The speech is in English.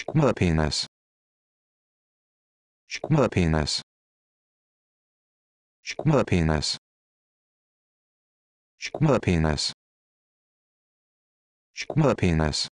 Schmörpenis. Schmörpenis. penis. Schmörpenis. penis.